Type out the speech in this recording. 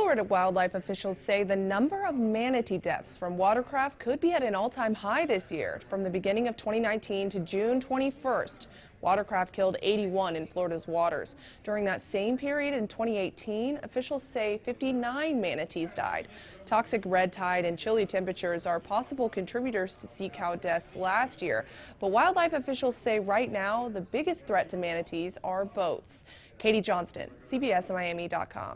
Florida wildlife officials say the number of manatee deaths from watercraft could be at an all-time high this year. From the beginning of 2019 to June 21st, watercraft killed 81 in Florida's waters. During that same period in 2018, officials say 59 manatees died. Toxic red tide and chilly temperatures are possible contributors to sea cow deaths last year. But wildlife officials say right now the biggest threat to manatees are boats. Katie Johnston, CBSMiami.com.